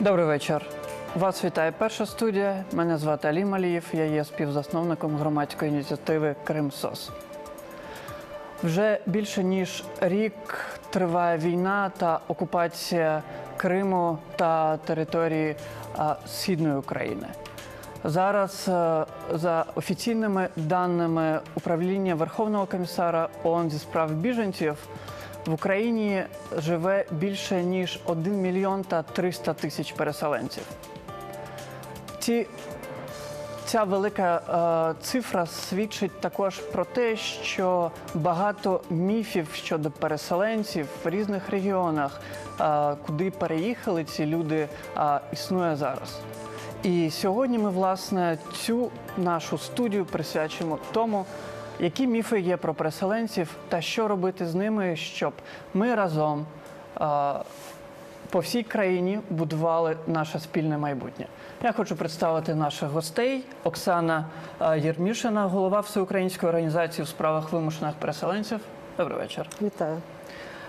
Добрий вечір. Вас вітає перша студія. Мене звати Алі Малієв. Я є співзасновником громадської ініціативи Кримсос. Вже більше ніж рік триває війна та окупація Криму та території Східної України. Зараз е, за офіційними даними управління Верховного комісара ООН зі справ біженців в Україні живе більше ніж 1 мільйон та 300 тисяч переселенців. Ці Ця велика е, цифра свідчить також про те, що багато міфів щодо переселенців в різних регіонах, е, куди переїхали ці люди, е, існує зараз. І сьогодні ми, власне, цю нашу студію присвячимо тому, які міфи є про переселенців та що робити з ними, щоб ми разом е, по всій країні будували наше спільне майбутнє. Я хочу представити наших гостей: Оксана е, Єрмішина, голова Всеукраїнської організації у справах вимушених переселенців. Добрий вечір. Вітаю.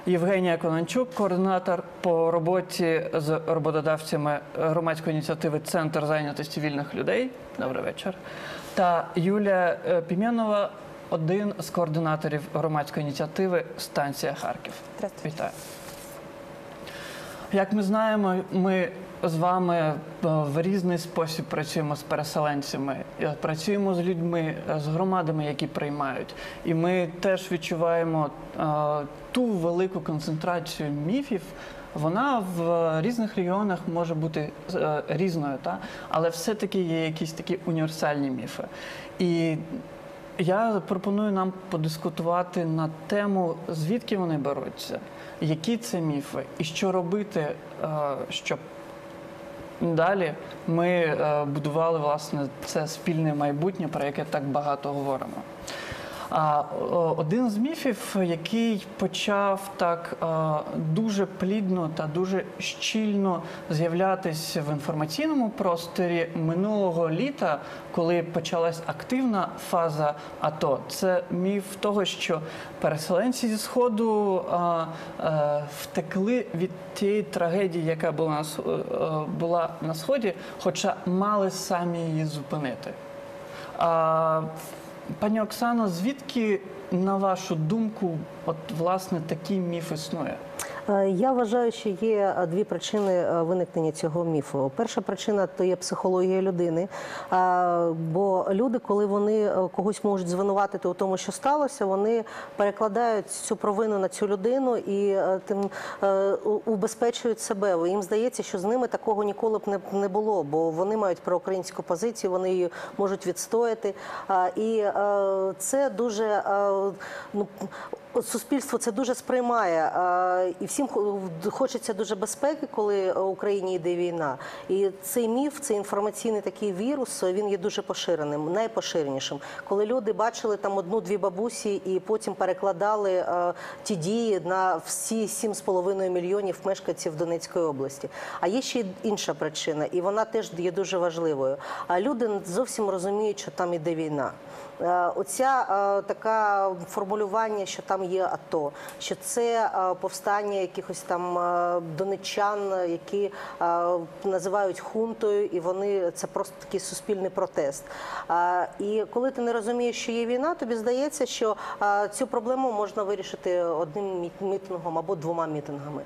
Євгенія Конончук, координатор по роботі з роботодавцями громадської ініціативи Центр зайнятості вільних людей. Добрий вечір. Та Юлія е, Пім'янова, один з координаторів громадської ініціативи Станція Харків. Вітаю. Як ми знаємо, ми з вами е, в різний спосіб працюємо з переселенцями, е, працюємо з людьми, е, з громадами, які приймають. І ми теж відчуваємо ту велику концентрацію міфів. Вона в різних регіонах може бути різною, та? але все-таки є якісь такі універсальні міфи. І я пропоную нам подискутувати на тему, звідки вони беруться, які це міфи, і що робити, е, щоб далі ми е, будували власне це спільне майбутнє, про яке так багато говоримо. Один з міфів, який почав так дуже плідно та дуже щільно з'являтися в інформаційному просторі минулого літа, коли почалась активна фаза АТО, це міф того, що переселенці зі сходу е, втекли від тієї трагедії, яка була е, була на сході, хоча мали самі її зупинити. Пані Оксано, звідки, на вашу думку, от власне такий міф існує? Е, Я вважаю, що є е, дві причини е, виникнення цього міфу. Перша причина то є психологія людини. Бо люди, коли вони когось можуть звинуватити у тому, що сталося, вони перекладають цю провину на цю людину і тим убезпечують себе. Їм здається, що з ними такого ніколи б не, було, бо вони мають проукраїнську позицію, вони її можуть відстояти. І це дуже ну. Суспільство це дуже сприймає, е, і всім хо- хочеться дуже безпеки, коли в Україні йде війна. І цей міф, цей інформаційний такий вірус, він є дуже поширеним, найпоширенішим. Коли люди бачили там одну-дві бабусі і потім перекладали е, ті дії на всі 7,5 мільйонів мешканців Донецької області. А є ще інша причина, і вона теж є дуже важливою. А люди зовсім розуміють, що там іде війна. Е, Оця е, така формулювання, що там є АТО, що це е, повстання якихось там донеччан, які називають хунтою, і вони це просто такий суспільний протест. І коли ти не розумієш, що є війна, тобі здається, що цю проблему можна вирішити одним мітингом або двома мітингами.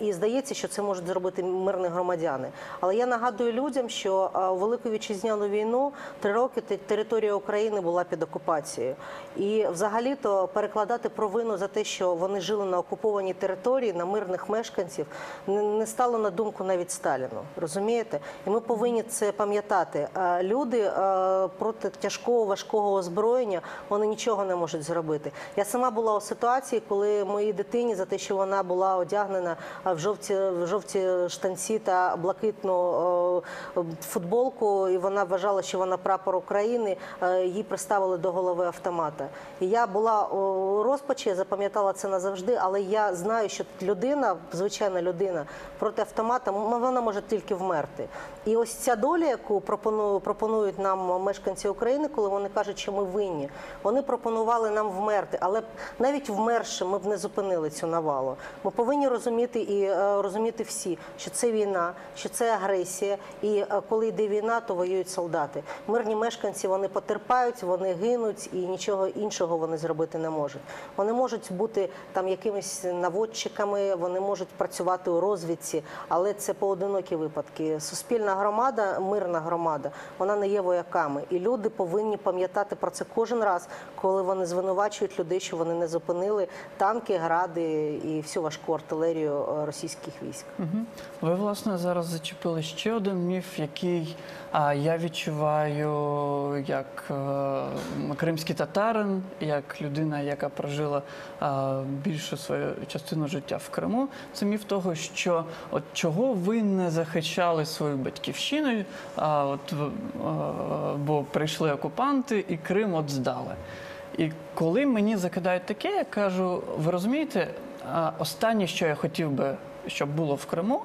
І здається, що це можуть зробити мирні громадяни. Але я нагадую людям, що Велику вітчизняну війну три роки те- територія України була під окупацією. І взагалі-то перекладати провину за те, що вони жили на окупованій території, на мирних мешканців, не, стало на думку навіть Сталіну. Розумієте? І ми повинні це пам'ятати. Люди е, проти тяжкого важкого озброєння вони нічого не можуть зробити. Я сама була у ситуації, коли моїй дитині за те, що вона була одягнена в жовті, в жовті штанці та блакитну е, футболку, і вона вважала, що вона прапор України. е, Їй приставили до голови автомата. І я була у розпачі, я запам'ятала це назавжди, але я знаю, що людина, звичайна людина, проти автомата вона може тільки вмерти. І ось ця доля, яку пропонують нам мешканці України, коли вони кажуть, що ми винні, вони пропонували нам вмерти, але навіть вмерши ми б не зупинили цю навалу. Ми повинні розуміти і е, розуміти всі, що це війна, що це агресія, і е, коли йде війна, то воюють солдати. Мирні мешканці вони потерпають, вони гинуть, і нічого іншого вони зробити не можуть. Вони можуть бути там якимись наводчиками, вони можуть працювати у розвідці, але це поодинокі випадки. Суспільна громада, мирна громада, вона не є вояками, і люди повинні пам'ятати про це кожен раз, коли вони звинувачують людей, що вони не зупинили танки, гради і всю важку артилерію е, російських військ. Ви власне зараз зачепили ще один міф, який я відчуваю як е, кримський татарин, як людина, яка прожила більшу свою частину життя в Криму. Це міф того, що от чого ви не захищали свою батьківщину, а, от, бо прийшли окупанти і Крим от здали. І коли мені закидають таке, я кажу: ви розумієте, останнє, що я хотів би, щоб було в Криму,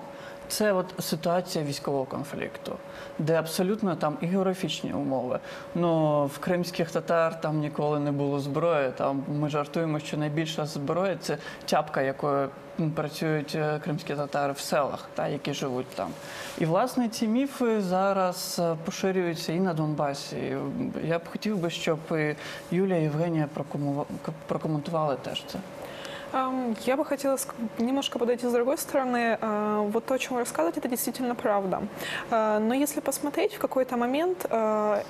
це от ситуація військового конфлікту, де абсолютно там і географічні умови. Ну в кримських татар там ніколи не було зброї. Там ми жартуємо, що найбільша зброя це тяпка, якою працюють е, кримські татари в селах, та які живуть там. І власне ці міфи зараз е, поширюються і на Донбасі. Я б хотів би, щоб Юлія і Євгенія прокоментували теж це. Ам, Я бы хотела ск- немножко подойти с другой стороны. А, Вот то, о чем вы рассказываете, это действительно правда. А, Но если посмотреть, в какой-то момент а,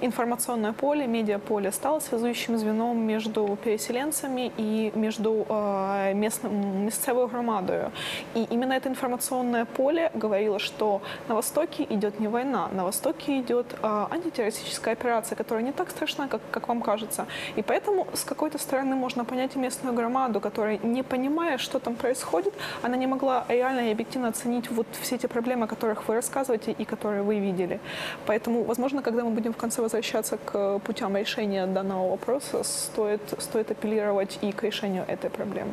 информационное поле, медиаполе стало связующим звеном между переселенцами и между э, местным, местцевой громадою. И именно это информационное поле говорило, что на Востоке идет не война, на Востоке идет э, антитеррористическая операция, которая не так страшна, как, как вам кажется. И поэтому с какой-то стороны можно понять местную громаду, которая, не понимая, что там происходит, она не могла реально и объективно оценить вот все эти проблемы, о которых вы рассказываете и которые вы видели. Поэтому, возможно, когда мы будем в конце возвращаться к путям решения данного вопроса, стоит, стоит апеллировать и к решению этой проблемы.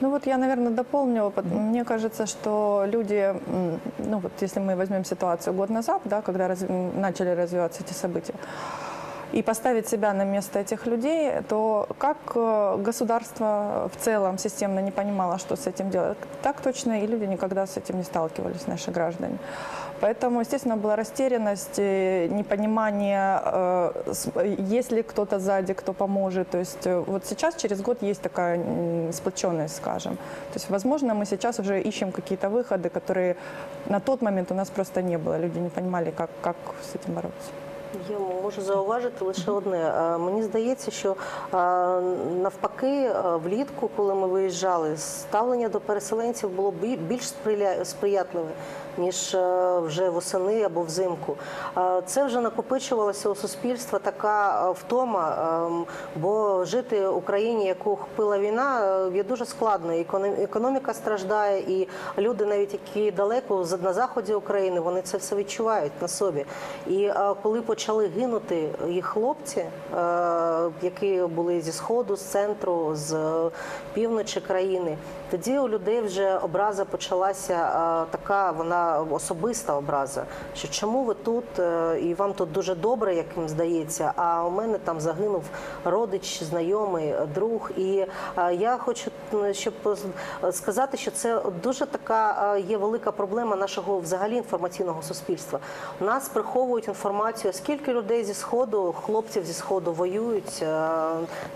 Ну вот я, наверное, дополню. Мне кажется, что люди, ну вот если мы возьмем ситуацию год назад, да, когда раз- начали развиваться эти события, и поставить себя на место этих людей, то как э, государство в целом системно не понимало, что с этим делать, так точно и люди никогда с этим не сталкивались, наши граждане. Поэтому, естественно, была растерянность, э, непонимание, э, с- э, есть ли кто-то сзади, кто поможет. То есть э, вот сейчас, через год, есть такая м, сплоченность, скажем. То есть, возможно, мы сейчас уже ищем какие-то выходы, которые на тот момент у нас просто не было. Люди не понимали, как, как с этим бороться. Я можу зауважити лише одне. Е, Мені здається, що е, навпаки, е, влітку, коли ми виїжджали, ставлення до переселенців було бі- більш сприля- сприятливе. Ніж е, вже восени або взимку. Е, Це вже накопичувалося у суспільства така е, втома, е, бо жити в Україні, яку охопила війна, є дуже складно. Економіка страждає, і люди, навіть які далеко на заході України, вони це все відчувають на собі. І коли почали гинути їх хлопці, які були зі сходу, з центру, з півночі країни, тоді у людей вже образа почалася така, вона особиста образа. Що чому ви тут е, і вам тут дуже добре, як їм здається, а у мене там загинув родич, знайомий, друг. І е, я хочу, щоб е, сказати, що це дуже така е, є велика проблема нашого взагалі інформаційного суспільства. У нас приховують інформацію, скільки людей зі сходу, хлопців зі сходу воюють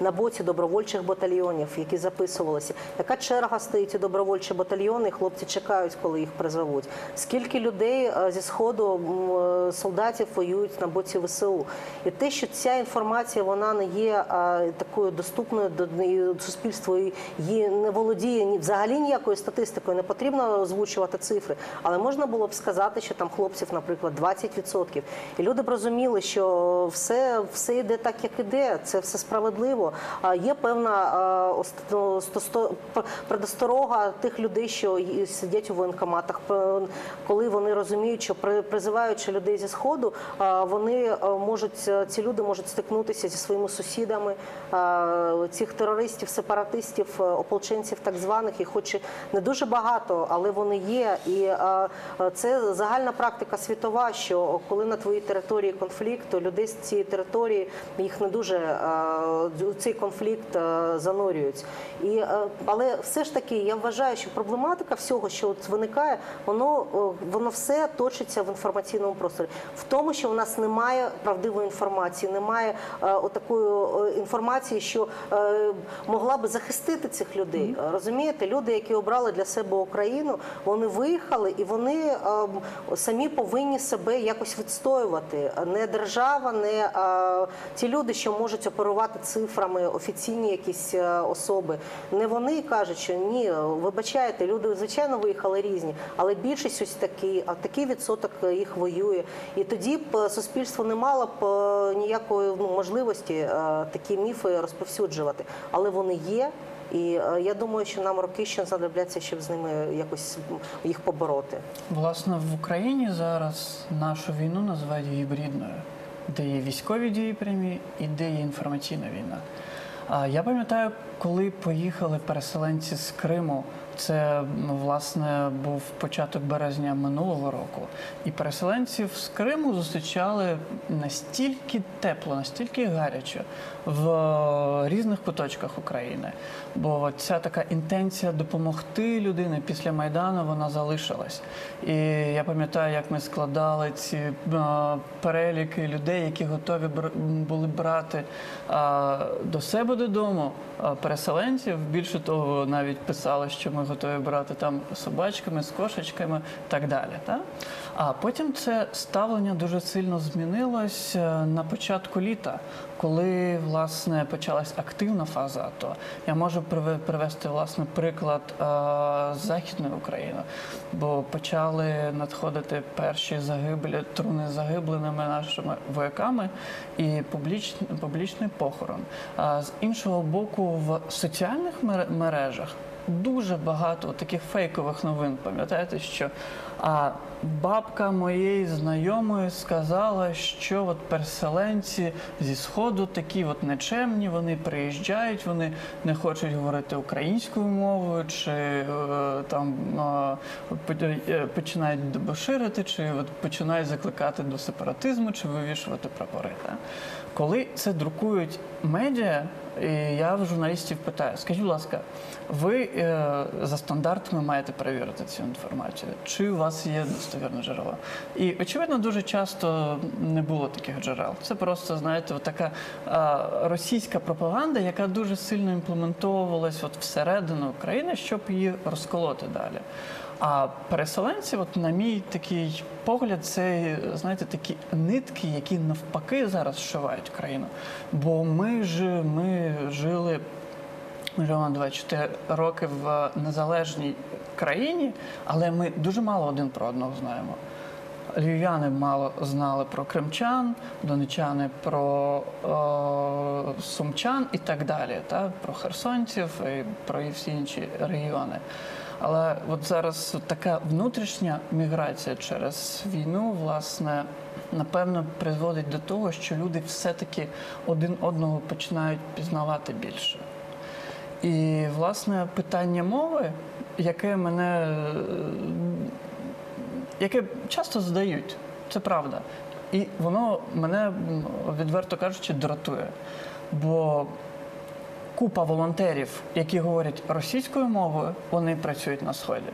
на боці добровольчих батальйонів, які записувалися. Яка черга стоїть у добровольчі батальйони? Хлопці чекають, коли їх призовуть. Скільки людей е, зі сходу е, солдатів воюють на боці ВСУ? І те, що ця інформація вона не є е, такою доступною до і її не володіє взагалі ніякою статистикою. Не потрібно озвучувати цифри, але можна було б сказати, що там хлопців, наприклад, 20%. І люди б розуміли. що все, все йде так, як іде, це все справедливо. А є певна ну, сто- сто- пр- предосторога тих людей, що сидять у воєнкоматах, коли вони розуміють, що при- призиваючи людей зі сходу, вони можуть е, ці люди можуть стикнутися зі своїми сусідами, цих терористів, сепаратистів, е, ополченців, так званих, їх хоч не дуже багато, але вони є. І це загальна практика світова, що коли на твоїй території конфлікт, то людей з цієї території їх не дуже у цей конфлікт занурюють. І, але все ж таки я вважаю, що проблематика всього, що от виникає, воно, воно все точиться в інформаційному просторі. В тому, що в нас немає правдивої інформації, немає е, отакої е, інформації, що е, могла би захистити цих людей. Розумієте, люди, які обрали для себе Україну, вони виїхали і вони е, самі повинні себе якось відстоювати. Не держава, не е, ті люди, що можуть оперувати цифрами, офіційні якісь е, особи. Не вони кажуть, що ні, вибачайте, люди звичайно виїхали різні, але більшість ось такий, а такий відсоток їх воює. І тоді б е, суспільство не мало б е, ніякої ну, можливості е, такі міфи розповсюджувати, але вони є. І я думаю, що нам роки ще знадобляться, щоб з ними якось їх побороти. Власне, в Україні зараз нашу війну називають гібридною, де є військові дії прямі і де є інформаційна війна. А я пам'ятаю, коли поїхали переселенці з Криму. Це ну, власне був початок березня минулого року, і переселенців з Криму зустрічали настільки тепло, настільки гаряче в е, різних куточках України. Бо ця така інтенція допомогти людині після майдану вона залишилась. І я пам'ятаю, як ми складали ці е, переліки людей, які готові були брати е, до себе додому переселенців. Більше того, навіть писали, що ми готові брати там собачками, з кошечками і так далі. Та? А потім це ставлення дуже сильно змінилось е, на початку літа, коли власне почалась активна фаза АТО. Я можу привести власне приклад е, з Західної України, бо почали надходити перші загиблі труни загибленими нашими вояками і публічний, публічний похорон. А з іншого боку, в соціальних мере- мережах дуже багато таких фейкових новин. Пам'ятаєте, що а, бабка моєї знайомої сказала, що от переселенці зі сходу такі от нечемні, вони приїжджають, вони не хочуть говорити українською мовою, чи е, там е, починають дебоширити, чи от починають закликати до сепаратизму, чи вивішувати прапори. Коли це друкують медіа, і я в журналістів питаю: скажіть, будь ласка, ви е, за стандартами маєте перевірити цю інформацію? Чи у вас є достовірне джерело? І очевидно, дуже часто не було таких джерел. Це просто, знаєте, така е, російська пропаганда, яка дуже сильно імплементовувалась от всередину країни, щоб її розколоти далі. А переселенці, от на мій такий погляд, це знаєте такі нитки, які навпаки зараз зшивають країну. Бо ми ж ми жили. Ми живемо 24 роки в незалежній країні, але ми дуже мало один про одного знаємо. Львів'яни мало знали про кримчан, донечани про е, сумчан і так далі, та, про херсонців і про всі інші регіони. Але от зараз така внутрішня міграція через війну, власне, напевно, призводить до того, що люди все-таки один одного починають пізнавати більше. І, власне, питання мови, яке мене е, яке часто задають, це правда. І воно мене, відверто кажучи, дратує. Бо купа волонтерів, які говорять російською мовою, вони працюють на сході.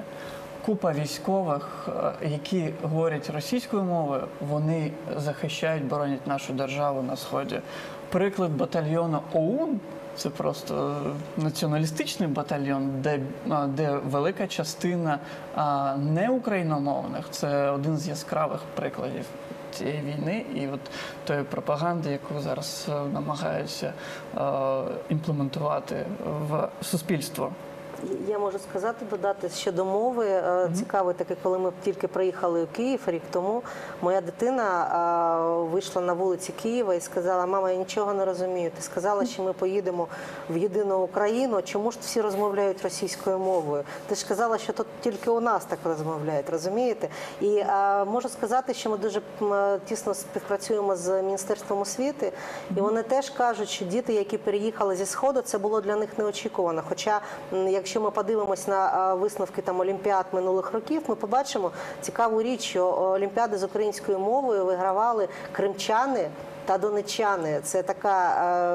Купа військових, е, які говорять російською мовою, вони захищають, боронять нашу державу на сході. Приклад батальйону ОУН це просто націоналістичний батальйон, де, де велика частина а, неукраїномовних. Це один з яскравих прикладів цієї війни і от тої пропаганди, яку зараз е, намагаються е, імплементувати в суспільство. Я можу сказати, додати щодо мови. Е, Цікавий таке, коли ми тільки приїхали у Київ рік тому, моя дитина е, вийшла на вулиці Києва і сказала: Мама, я нічого не розумію. Ти сказала, що ми поїдемо в єдину Україну. Чому ж всі розмовляють російською мовою? Ти ж казала, що тут тільки у нас так розмовляють, розумієте? І е, можу сказати, що ми дуже тісно співпрацюємо з Міністерством освіти, і вони теж кажуть, що діти, які переїхали зі сходу, це було для них неочікувано. Хоча, м, якщо ми подивимось на е, висновки там олімпіад минулих років, ми побачимо цікаву річ, що олімпіади з українською мовою вигравали кримчани. Та донечани це така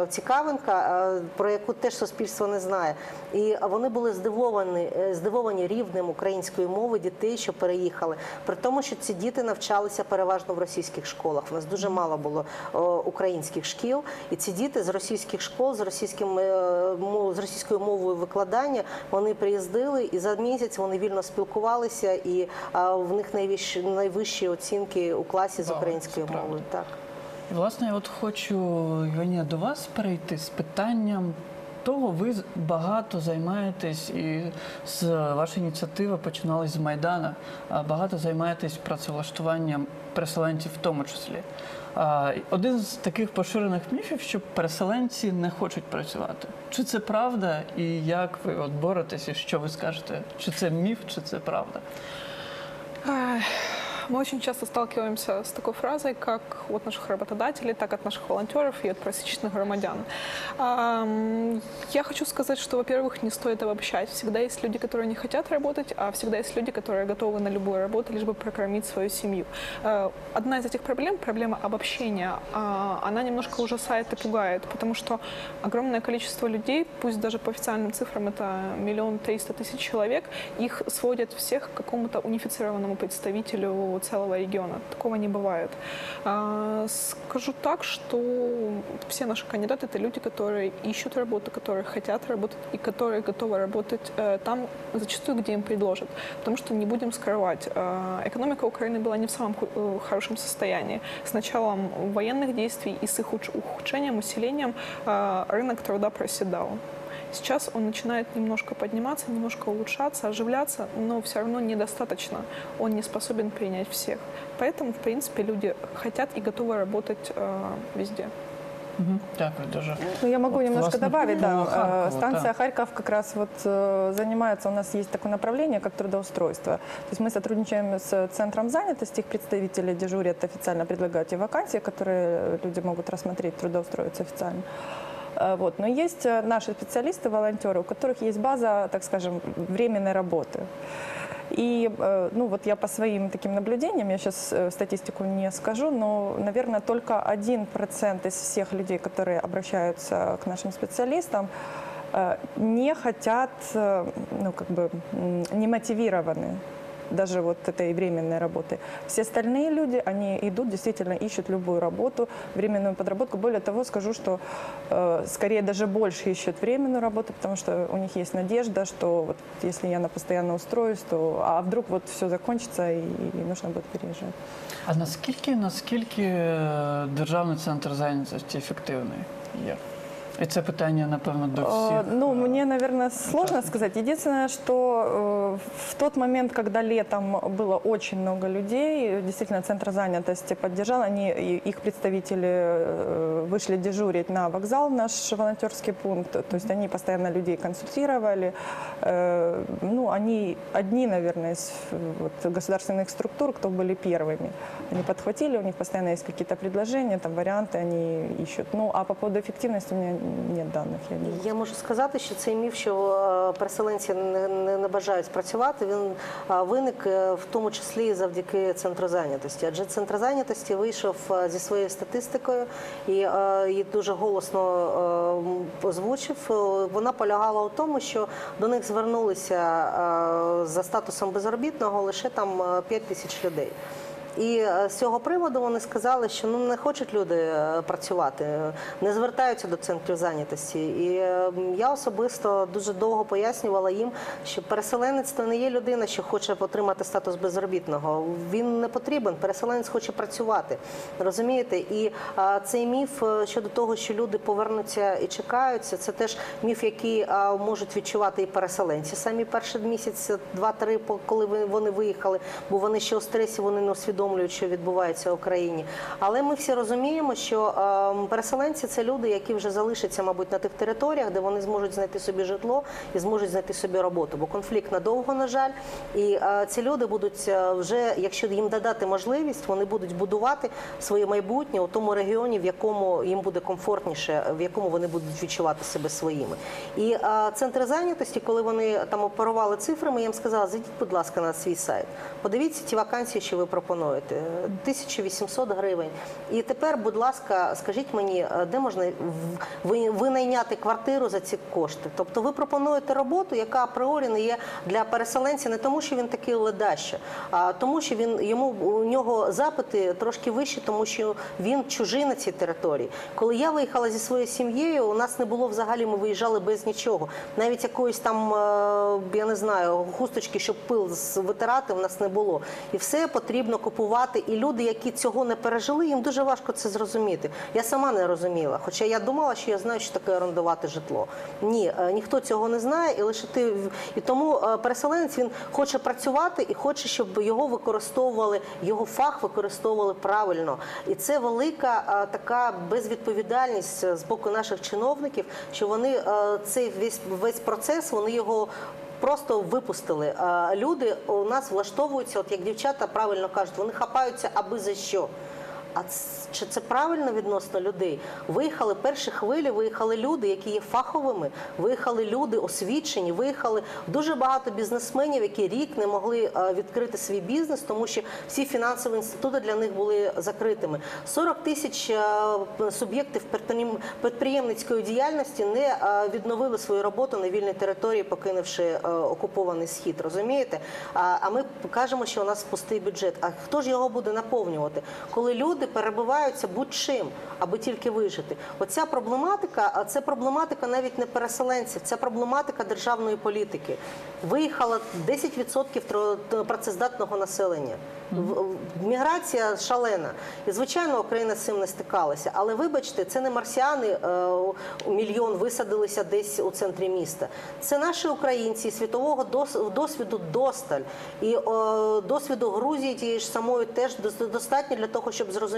е, цікавинка, е, про яку теж суспільство не знає. І вони були здивовані, е, здивовані рівнем української мови дітей, що переїхали. При тому, що ці діти навчалися переважно в російських школах. У нас дуже мало було українських шкіл, і ці діти з російських школ, з російським з російською мовою викладання, вони приїздили і за місяць вони вільно спілкувалися, і в них найвищі найвищі оцінки у класі з українською мовою. Так. Власне, я от хочу Євгенія, до вас перейти з питанням того, ви багато займаєтесь і з ваша ініціатива починалась з Майдана. Багато займаєтесь працевлаштуванням переселенців в тому числі. Один з таких поширених міфів, що переселенці не хочуть працювати. Чи це правда? І як ви от боретеся? Що ви скажете? Чи це міф, чи це правда? Мы очень часто сталкиваемся с такой фразой, как от наших работодателей, так от наших волонтеров и от просечных громадян. Я хочу сказать, что, во-первых, не стоит обобщать. Всегда есть люди, которые не хотят работать, а всегда есть люди, которые готовы на любую работу, лишь бы прокормить свою семью. Э, Одна из этих проблем, проблема обобщения, а, она немножко ужасает и пугает, потому что огромное количество людей, пусть даже по официальным цифрам это миллион триста тысяч человек, их сводят всех к какому-то унифицированному представителю целого региона. Такого не бывает. А, Скажу так, что все наши кандидаты это люди, которые ищут работу, которые хотят работать и которые готовы работать э, там, зачастую, где им предложат. Потому что не будем скрывать, э, экономика Украины была не в самом э, хорошем состоянии. С началом военных действий и с их ухудшением, усилением рынок труда проседал. Сейчас он начинает немножко подниматься, немножко улучшаться, оживляться, но все равно недостаточно. Он не способен принять всех. Поэтому, в принципе, люди хотят и готовы работать э, везде. Угу. Дякую дуже. Ну, я могу Вот, немножко добавить, да. Э, Станция да. Харьков как раз вот э, занимается, у нас есть такое направление, как трудоустройство. То есть мы сотрудничаем с Центром занятости, их представители дежурят, официально предлагают те вакансии, которые люди могут рассмотреть, трудоустроиться официально. Э, Вот. Но есть э, наши специалисты, волонтеры, у которых есть база, так скажем, временной работы. И, э, ну вот я по своим таким наблюдениям, я сейчас статистику не скажу, но, наверное, только 1% из всех людей, которые обращаются к нашим специалистам, не хотят, ну как бы не мотивированы даже вот этой временной работы. Все остальные люди, они идут, действительно ищут любую работу, временную подработку. Более того, скажу, что э, скорее даже больше ищут временную работу, потому что у них есть надежда, что вот если я на постоянно устроюсь, то а вдруг вот все закончится и, и нужно будет переезжать. А наскільки наскільки е, державний центр зайнятості ефективний є? І це питання, напевно, до. Э, Ну, е, мне, наверное, сложно сказать. Единственное, что э, в тот момент, когда летом было очень много людей, действительно, Центр занятости поддержал, они, их представители э, вышли дежурить на вокзал, наш волонтерский пункт, то есть они постоянно людей консультировали. Ну, они одни, наверное, из вот, государственных структур, кто были первыми. Они подхватили, у них постоянно есть какие-то предложения, там варианты они ищут. Ну, а по поводу эффективности у меня нет данных. Я Я можу сказати, що цей міф, що е, переселенці не, не, не бажають працювати, він е, виник е, в тому числі завдяки центру зайнятості. Адже центр зайнятості вийшов зі своєю статистикою і її дуже голосно озвучив. Вона полягала у тому, що до них звернулися за статусом безробітного лише там е, 5 тисяч людей. І е, з цього приводу вони сказали, що ну не хочуть люди е, працювати, не звертаються до центрів зайнятості. І е, я особисто дуже довго пояснювала їм, що переселенець то не є людина, що хоче отримати статус безробітного. Він не потрібен. Переселенець хоче працювати. Розумієте? І е, цей міф щодо того, що люди повернуться і чекаються, це теж міф, який можуть відчувати і переселенці. Самі перший місяць, два-три, коли вони виїхали, бо вони ще у стресі, вони не усвідомлюють, що відбувається в Україні. Але ми всі розуміємо, що е, переселенці це люди, які вже залишаться, мабуть, на тих територіях, де вони зможуть знайти собі житло і зможуть знайти собі роботу. Бо конфлікт надовго, на жаль, і е, ці люди будуть е, вже, якщо їм додати можливість, вони будуть будувати своє майбутнє у тому регіоні, в якому їм буде комфортніше, в якому вони будуть відчувати себе своїми. І е, центри зайнятості, коли вони там оперували цифрами, я їм сказала, зайдіть, будь ласка, на свій сайт. Подивіться ті вакансії, що ви пропонуєте. 1800 гривень. І тепер, будь ласка, скажіть мені, е, де можна ви- винайняти квартиру за ці кошти? Тобто ви пропонуєте роботу, яка апріорі не є для переселенця не тому, що він такий ледаще, а тому, що він йому у нього запити трошки вищі, тому що він чужий на цій території. Коли я виїхала зі своєю сім'єю, у нас не було взагалі, ми виїжджали без нічого. Навіть якоїсь там, е, я не знаю, хусточки, щоб пил витирати, в нас не було. І все потрібно купувати. І люди, які цього не пережили, їм дуже важко це зрозуміти. Я сама не розуміла. Хоча я думала, що я знаю, що таке орендувати житло. Ні, е, ніхто цього не знає, і лише ти і тому е, переселенець він хоче працювати і хоче, щоб його використовували, його фах використовували правильно. І це велика е, така безвідповідальність з боку наших чиновників, що вони цей весь весь процес, вони його. Просто випустили. Люди у нас влаштовуються, от як дівчата правильно кажуть, вони хапаються аби за що. А чи це правильно відносно людей? Виїхали перші хвилі, виїхали люди, які є фаховими, виїхали люди освічені, виїхали дуже багато бізнесменів, які рік не могли е, відкрити свій бізнес, тому що всі фінансові інститути для них були закритими. 40 тисяч е, суб'єктів підприєм- підприємницької діяльності не е, відновили свою роботу на вільній території, покинувши окупований схід. Розумієте? А ми кажемо, що у нас пустий бюджет. А хто ж його буде наповнювати? Коли люди перебиваються будь-чим, аби тільки вижити. Оця проблематика, а це проблематика навіть не переселенців, це проблематика державної політики. Виїхало 10% працездатного населення. Міграція шалена. І звичайно, Україна з цим не стикалася. Але вибачте, це не марсіани е, мільйон висадилися десь у центрі міста. Це наші українці світового досвіду досталь. І досвіду Грузії тієї ж самої теж достатньо для того, щоб зрозуміти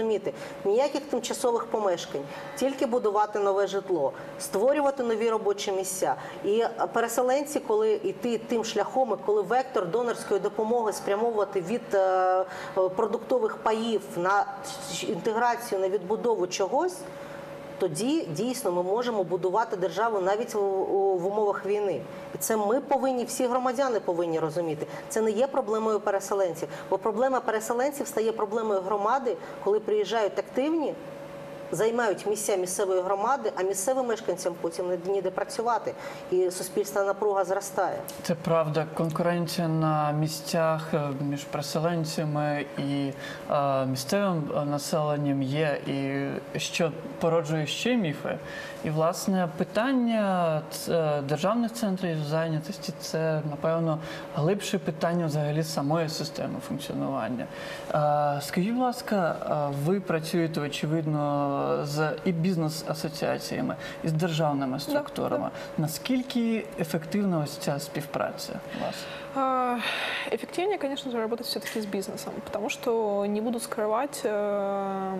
ніяких тимчасових помешкань, тільки будувати нове житло, створювати нові робочі місця. І е, переселенці, коли йти тим шляхом, коли вектор донорської допомоги спрямовувати від е, е, продуктових паїв на інтеграцію, на відбудову чогось. Тоді дійсно ми можемо будувати державу навіть в умовах війни, і це ми повинні, всі громадяни повинні розуміти. Це не є проблемою переселенців, бо проблема переселенців стає проблемою громади, коли приїжджають активні, займають місця місцевої громади, а місцевим мешканцям потім не ніде працювати, і суспільна напруга зростає. Це правда, конкуренція на місцях е, між переселенцями і е, місцевим е, населенням є, і що породжує ще міфи. І власне питання ц- державних центрів зайнятості це напевно глибше питання взагалі самої системи функціонування. Е, Скажіть, будь ласка, е, ви працюєте очевидно з і бізнес-асоціаціями, і з державними структурами. Наскільки ефективна ось ця співпраця у вас? А, Эффективнее, конечно же, работать все-таки с бизнесом, потому что не буду скрывать, эм,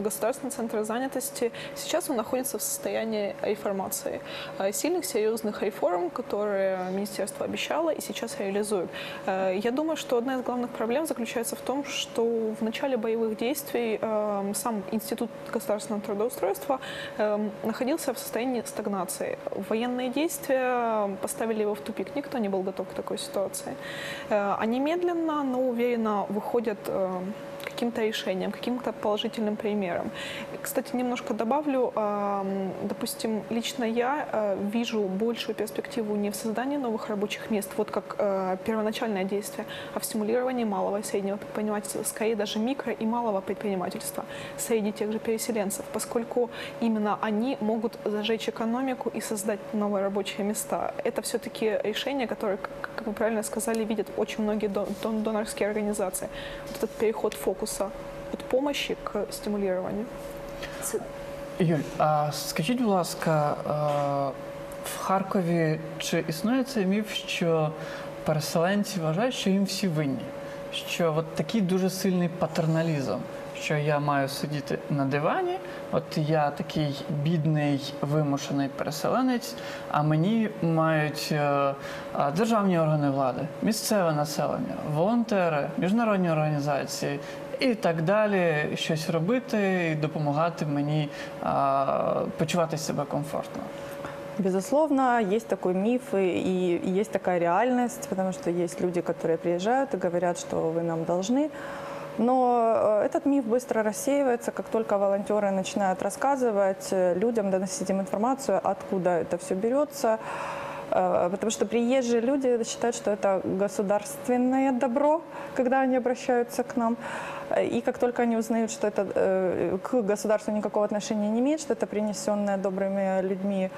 государственный центр занятости сейчас он находится в состоянии реформации. Э, Сильных, серьезных реформ, которые министерство обещало и сейчас реализует. Э, Я думаю, что одна из главных проблем заключается в том, что в начале боевых действий эм, сам Институт государственного трудоустройства эм, находился в состоянии стагнации. Военные действия поставили его в тупик. Никто не был готов к такой ситуации. Э, Они медленно, но уверенно выходят каким-то решением, каким-то положительным примером. Кстати, немножко добавлю, допустим, лично я э, вижу большую перспективу не в создании новых рабочих мест, вот как э, первоначальное действие, а в стимулировании малого и среднего предпринимательства, скорее даже микро и малого предпринимательства среди тех же переселенцев, поскольку именно они могут зажечь экономику и создать новые рабочие места. Это все-таки решение, которое, как вы правильно сказали, видят очень многие дон- дон- донорские организации. Вот этот переход фокуса от помощи к стимулированию. Юль, а скажіть, будь ласка, в Харкові чи існує цей міф, що переселенці вважають, що їм всі винні? Що от такий дуже сильний патерналізм, що я маю сидіти на дивані, от я такий бідний вимушений переселенець, а мені мають е, державні органи влади, місцеве населення, волонтери, міжнародні організації і так далі щось робити і допомагати мені а, почувати себе комфортно. Безусловно, есть такой миф и, и есть такая реальность, потому что есть люди, которые приезжают и говорят, что вы нам должны. Но э, этот миф быстро рассеивается, как только волонтеры начинают рассказывать э, людям, доносить им информацию, откуда это все берется. Э, Потому что приезжие люди считают, что это государственное добро, когда они обращаются к нам. И как только они узнают, что это э, к государству никакого отношения не имеет, что это принесенное добрыми людьми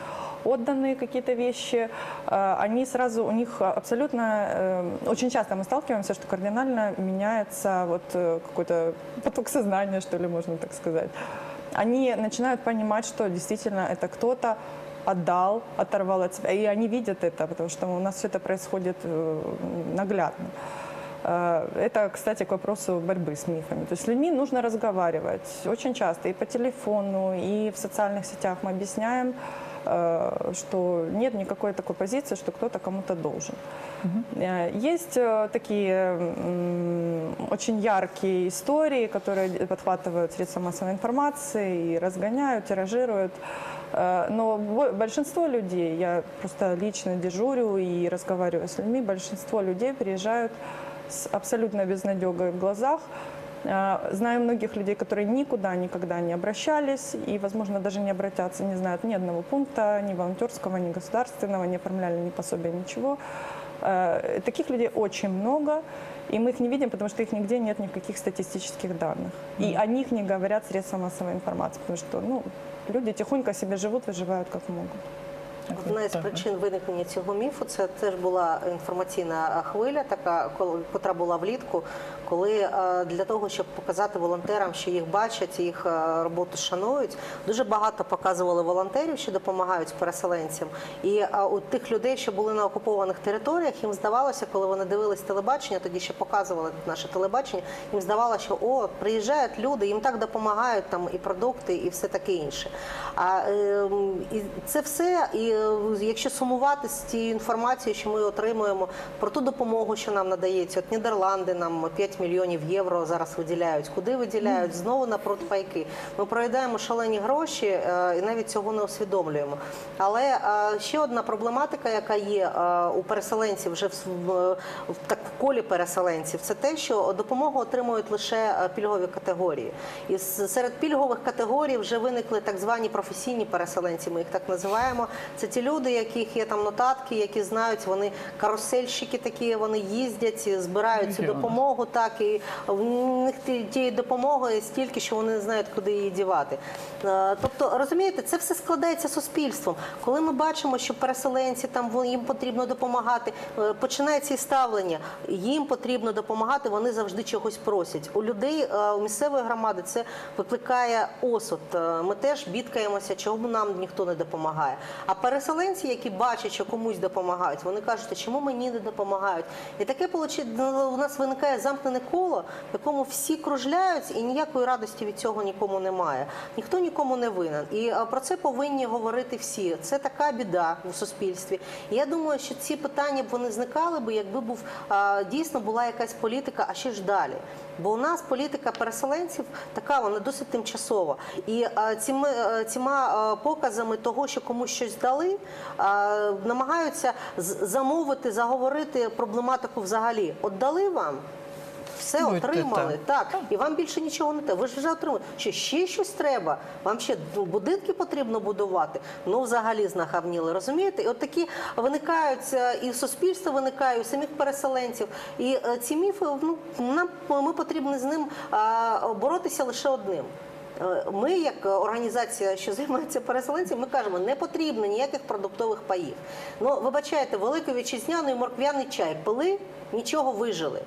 отданные какие-то вещи, э, они сразу, у них абсолютно, э, очень часто мы сталкиваемся, что кардинально меняется вот какой-то поток сознания, что ли, можно так сказать. Они начинают понимать, что действительно это кто-то отдал, оторвал от себя. И они видят это, потому что у нас все это происходит наглядно. Э, Это, кстати, к вопросу борьбы с мифами. То есть с людьми нужно разговаривать очень часто и по телефону, и в социальных сетях мы объясняем, э, что нет никакой такой позиции, что кто-то кому-то должен. Э, Есть такие очень яркие истории, которые подхватывают средства массовой информации и разгоняют, тиражируют. Но бо- большинство людей, я просто лично дежурю и разговариваю с людьми, большинство людей приезжают с абсолютно безнадегой в глазах. Э, Знаю многих людей, которые никуда никогда не обращались и, возможно, даже не обратятся, не знают ни одного пункта, ни волонтерского, ни государственного, не оформляли ни пособия, ничего. Э, Таких людей очень много, и мы их не видим, потому что их нигде нет никаких статистических данных. И о них не говорят средства массовой информации, потому что ну, люди тихонько себе живут, выживают как могут. Одна із причин виникнення цього міфу це теж була інформаційна хвиля, така котра була влітку, коли е, для того, щоб показати волонтерам, що їх бачать, їх е, роботу шанують, дуже багато показували волонтерів, що допомагають переселенцям. І е, у тих людей, що були на окупованих територіях, їм здавалося, коли вони дивились телебачення, тоді ще показували наше телебачення. Їм здавалося, що о, приїжджають люди, їм так допомагають там і продукти, і все таке інше. А е, і це все, і якщо сумувати з тією інформацією, що ми отримуємо про ту допомогу, що нам надається, от Нідерланди нам 5 мільйонів євро зараз виділяють. Куди виділяють? Знову на продпайки. Ми проїдаємо шалені гроші е, і навіть цього не усвідомлюємо. Але е, ще одна проблематика, яка є е, у переселенців вже в, так в колі переселенців, це те, що допомогу отримують лише е, пільгові категорії. І серед пільгових категорій вже виникли так звані професійні переселенці. Ми їх так називаємо. Це ті люди, яких є там нотатки, які знають, вони карусельщики такі, вони їздять, збирають цю допомогу. Так і в них тієї допомоги стільки, що вони не знають, куди її дівати. Е, Тобто, розумієте, це все складається суспільством. Коли ми бачимо, що переселенці там їм потрібно допомагати, е, починається і ставлення. Їм потрібно допомагати, вони завжди чогось просять. У людей е, у місцевої громади це викликає осуд. Ми теж бідкаємося, чому нам ніхто не допомагає. А переселенці, які бачать, що комусь допомагають, вони кажуть, чому мені не допомагають? І таке ну, у нас виникає замкнене коло, в якому всі кружляють, і ніякої радості від цього нікому немає. Ніхто нікому не винен. І про це повинні говорити всі. Це така біда у суспільстві. І я думаю, що ці питання б вони зникали би, якби був дійсно була якась політика, а ще ж далі. Бо у нас політика переселенців така, вона досить тимчасова. І е, цими, е, е, показами того, що комусь щось дали, намагаються замовити, заговорити проблематику взагалі. От дали вам. Все Будьте отримали. так. Так, і вам більше нічого не треба. Ви ж вже отримали. Що ще щось треба? Вам ще ну, будинки потрібно будувати? Ну, взагалі знахавніли, розумієте? І от такі виникають е, і в суспільстві виникають, і у самих переселенців. І е, ці міфи, ну нам ми потрібно з ним боротися лише одним. Е, Ми, як організація, що займається переселенцями, ми кажемо, не потрібно ніяких продуктових паїв. Ну, вибачайте, великий вітчизняний морквяний чай пили, нічого вижили.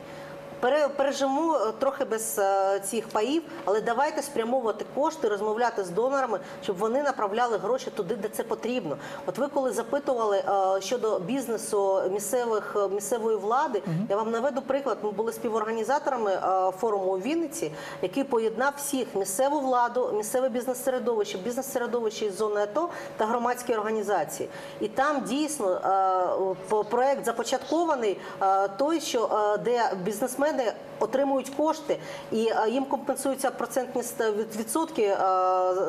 Пере- Пережимо е, трохи без е, цих паїв, але давайте спрямовувати кошти, розмовляти з донорами, щоб вони направляли гроші туди, де це потрібно. От ви коли запитували е, щодо бізнесу місцевих місцевої влади, я вам наведу приклад. Ми були співорганізаторами форуму у Вінниці, який поєднав всіх місцеву владу, місцеве бізнес-середовище, бізнес-середовище із зони АТО та громадські організації. І там дійсно проект започаткований той, що де бізнесмени отримують кошти і е, їм компенсуються процентні ст- від- відсотки е,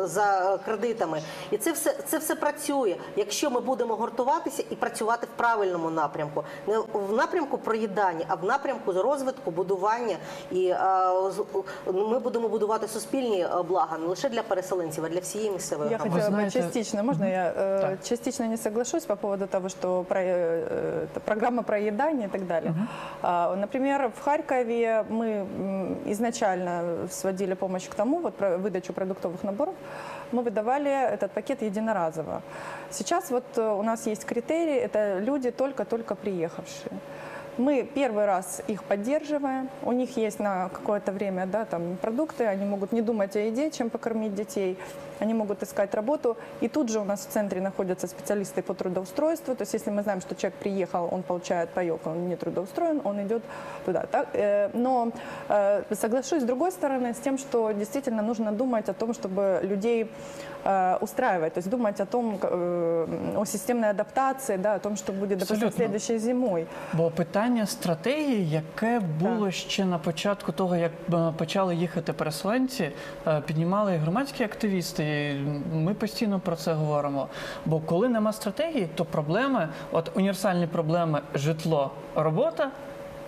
за кредитами. І це все це все працює, якщо ми будемо гуртуватися і працювати в правильному напрямку, не в напрямку проїдання, а в напрямку розвитку, будування. І е, з- ми будемо будувати суспільні е, блага не лише для переселенців, а для всієї місцевої Я громади. хотела бы знаете- частично, можно я э, Так. частично не соглашусь по поводу того, что про, э, это программа проедания и так далее. А, Например, в Харькове мы м, изначально сводили помощь к тому, вот выдачу продуктовых наборов, мы выдавали этот пакет единоразово. Сейчас вот э, у нас есть критерии, это люди только-только приехавшие. Мы первый раз их поддерживаем, у них есть на какое-то время да, там, продукты, они могут не думать о еде, чем покормить детей, они могут искать работу. И тут же у нас в центре находятся специалисты по трудоустройству, то есть если мы знаем, что человек приехал, он получает паек, он не трудоустроен, он идет туда. Так? Э, Но э, соглашусь с другой стороны с тем, что действительно нужно думать о том, чтобы людей э, устраивать, то есть думать о том, к- э, о системной адаптации, да, о том, что будет, допустим, Абсолютно. следующей зимой. Бо питання стратегії, яке було ще на початку того, як е, почали їхати переселенці, е, піднімали і громадські активісти. І ми постійно про це говоримо. Бо коли нема стратегії, то проблеми, от універсальні проблеми житло, робота.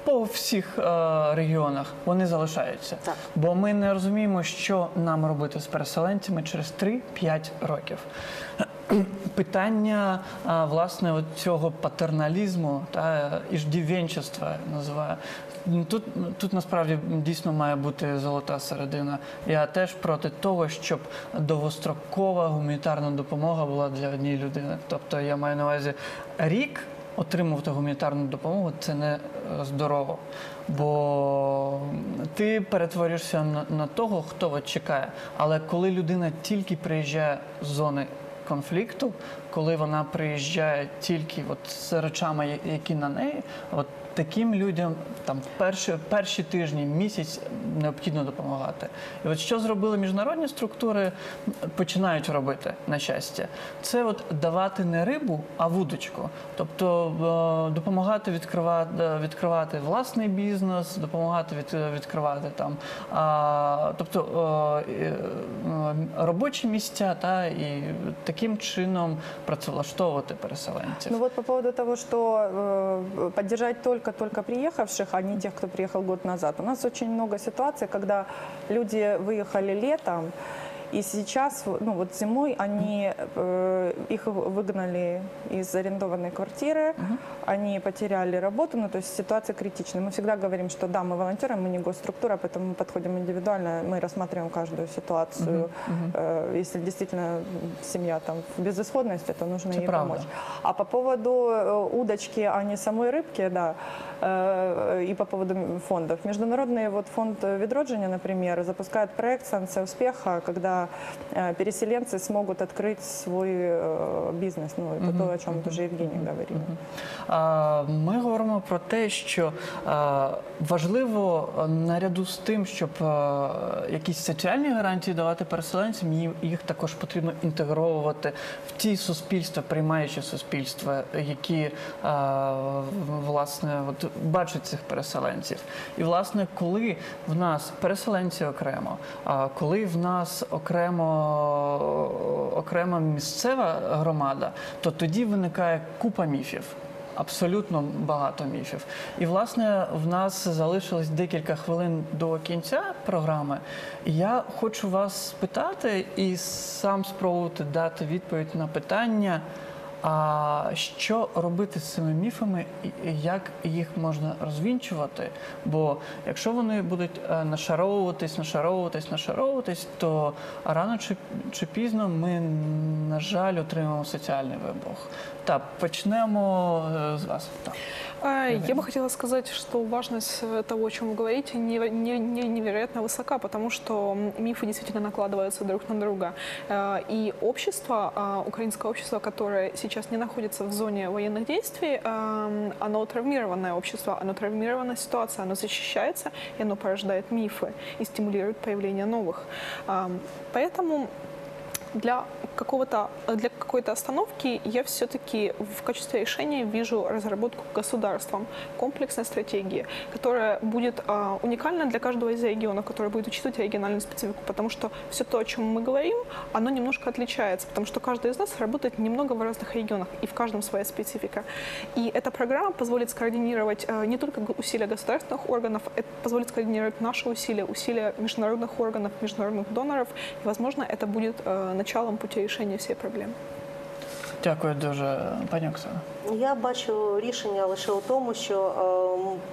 По всіх е, регіонах вони залишаються, Так. бо ми не розуміємо, що нам робити з переселенцями через 3-5 років. Питання а, власне от цього патерналізму та іждівенчества називаю. Тут, тут насправді дійсно має бути золота середина. Я теж проти того, щоб довгострокова гуманітарна допомога була для однієї людини. Тобто я маю на увазі рік отримувати гуманітарну допомогу це не е, здорово. Бо ти перетворюєшся на, на того, хто от чекає. Але коли людина тільки приїжджає з зони конфлікту, коли вона приїжджає тільки от з речами, які на неї, от таким людям там перші, перші тижні, місяць необхідно допомагати. І от що зробили міжнародні структури, починають робити на щастя, це от давати не рибу, а вудочку. Тобто е, допомагати відкривати, відкривати власний бізнес, допомагати від, відкривати там, а, тобто е, е, е, робочі місця, та і таким чином працевлаштовувати переселенців. Ну вот по поводу того, э, поддержать только-только приехавших, а не тех, кто приехал год назад. У нас очень много ситуаций, когда люди выехали летом, и сейчас, ну вот зимой, они э, их выгнали из арендованной квартиры, они потеряли работу, ну то есть ситуация критичная. Мы всегда говорим, что да, мы волонтеры, мы не госструктура, поэтому мы подходим индивидуально, мы рассматриваем каждую ситуацию. Э, Если действительно семья там в безысходности, то нужно Это ей правда. помочь. А по поводу э, удочки, а не самой рыбки, да, э, и по поводу фондов. Международный вот фонд Ведроджиня, например, запускает проект «Станция успеха», когда э, переселенцы смогут открыть свой э, бизнес. Ну, это то, о чем тоже Евгений говорил. А, Ми говоримо про те, що а, важливо а, наряду з тим, щоб а, якісь соціальні гарантії давати переселенцям, їм- їх також потрібно інтегровувати в ті суспільства, приймаючі суспільства, які а, в- власне от, бачать цих переселенців. І власне, коли в нас переселенці окремо, а коли в нас окремо окрема місцева громада, то тоді виникає купа міфів. абсолютно багато міфів. І власне в нас залишилось декілька хвилин до кінця програми. Я хочу вас спитати і сам спробувати дати відповідь на питання. А що робити з цими міфами, і і як їх можна розвінчувати? Бо якщо вони будуть е, нашаровуватись, нашаровуватись, нашаровуватись, то рано чи, чи пізно ми, на жаль, отримаємо соціальний вибух. Так, почнемо е, з вас. Так. А, Я бы хотела сказать, что важность э, того, о чем вы говорите, не- не- не- невероятно высока, потому что м, мифы действительно накладываются друг на друга. Э, И общество, а, украинское общество, которое сейчас не находится в зоне военных действий, оно травмированное общество, оно травмированная ситуация, оно защищается, и оно порождает мифы и стимулирует появление новых. Поэтому для какого-то для какой-то остановки я все-таки в качестве решения вижу разработку государством комплексной стратегии, которая будет а, уникальна для каждого из регионов, которая будет учитывать региональную специфику, потому что все то, о чем мы говорим, оно немножко отличается, потому что каждый из нас работает немного в разных регионах, и в каждом своя специфика. И эта программа позволит скоординировать э, не только усилия государственных органов, это позволит скоординировать наши усилия, усилия международных органов, международных доноров, и, возможно, это будет э, началом пути решения всей проблемы. Дякую дуже, пані Оксана. Я бачу рішення лише у тому, що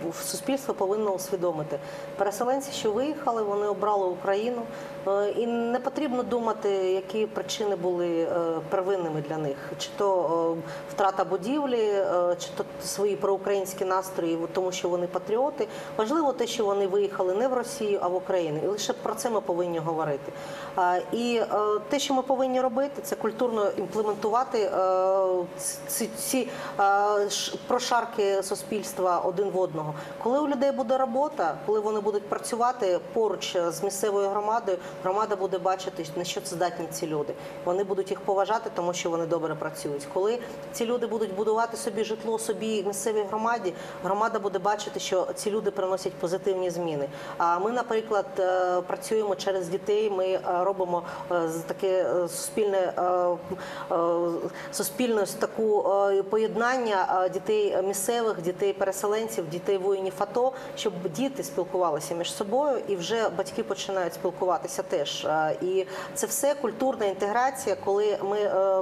е, в суспільство повинно усвідомити. Переселенці, що виїхали, вони обрали Україну, е, і не потрібно думати, які причини були е, первинними для них, чи то е, втрата будівлі, е, чи то свої проукраїнські настрої, тому що вони патріоти. Важливо те, що вони виїхали не в Росію, а в Україну. І лише про це ми повинні говорити. І е, те, що ми повинні робити, це культурно імплементувати е, ці, ці е, прошарки суспільства один в одного. Коли у людей буде робота, коли вони будуть працювати поруч з місцевою громадою, громада буде бачити, на що це здатні ці люди. Вони будуть їх поважати, тому що вони добре працюють. Коли ці люди будуть будувати собі житло, собі місцевій громаді, громада буде бачити, що ці люди приносять позитивні зміни. А ми, наприклад, працюємо через дітей. Ми робимо е, таке е, суспільне е, суспільну таку поєднання дітей місцевих, дітей переселенців, дітей воїнів АТО, щоб діти спілкувалися між собою, і вже батьки починають спілкуватися теж. І це все культурна інтеграція, коли ми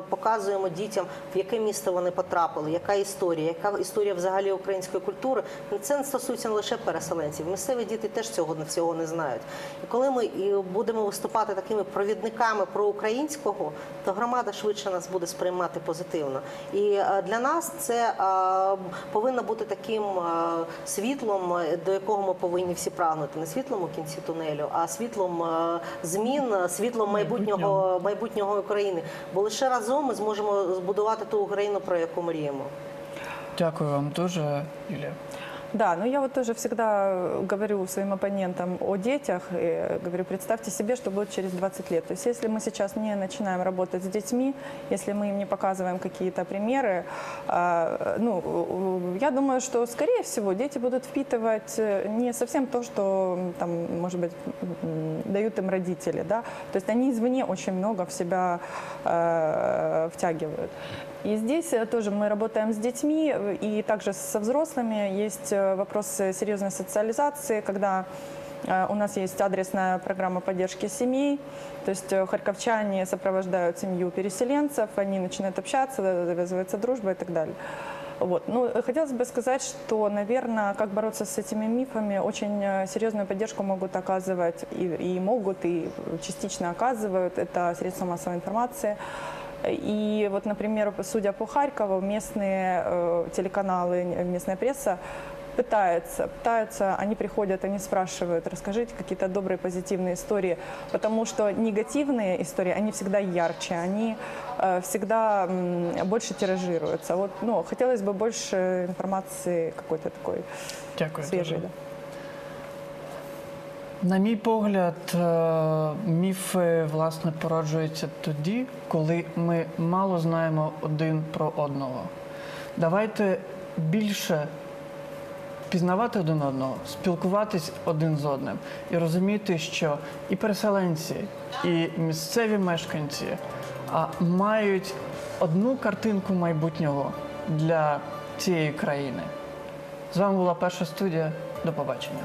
показуємо дітям, в яке місто вони потрапили, яка історія, яка історія взагалі української культури. Це не стосується не лише переселенців. Місцеві діти теж цього не всього не знають. І коли ми будемо виступати такими провідниками проукраїнського, то громада швидше нас буде сприймати позитивно. І е, для нас це е, повинно бути таким е, світлом, до якого ми повинні всі прагнути. Не світлом у кінці тунелю, а світлом змін, світлом майбутнього майбутнього України. Бо лише разом ми зможемо збудувати ту Україну, про яку мріємо. Дякую вам дуже, Юлія. Да, но я вот тоже всегда говорю своим оппонентам о детях, и говорю, представьте себе, что будет через 20 лет. То есть если мы сейчас не начинаем работать с детьми, если мы им не показываем какие-то примеры, а, ну, у- я думаю, что, скорее всего, дети будут впитывать э, не совсем то, что, там, может быть, дают им родители, да, то есть они извне очень много в себя э, втягивают. И здесь э, тоже мы работаем с детьми э, и также со взрослыми. Есть э, вопрос серьезной социализации, когда у нас есть адресная программа поддержки семей, то есть харьковчане сопровождают семью переселенцев, они начинают общаться, завязывается дружба и так далее. Вот. Ну, хотелось бы сказать, что, наверное, как бороться с этими мифами, очень серьезную поддержку могут оказывать и, и могут, и частично оказывают. Это средства массовой информации. И вот, например, судя по Харькову, местные э, телеканалы, местная пресса пытается, пытаются, они приходят, они спрашивают, расскажите какие-то добрые, позитивные истории, потому что негативные истории, они всегда ярче, они э, всегда больше тиражируются. Вот, ну, хотелось бы больше информации какой-то такой Дякую. свежей. да. На мій погляд, е, міфи власне породжуються тоді, коли ми мало знаємо один про одного. Давайте більше пізнавати один одного, спілкуватись один з одним і розуміти, що і переселенці, і місцеві мешканці мають одну картинку майбутнього для цієї країни. З вами була перша студія. До побачення.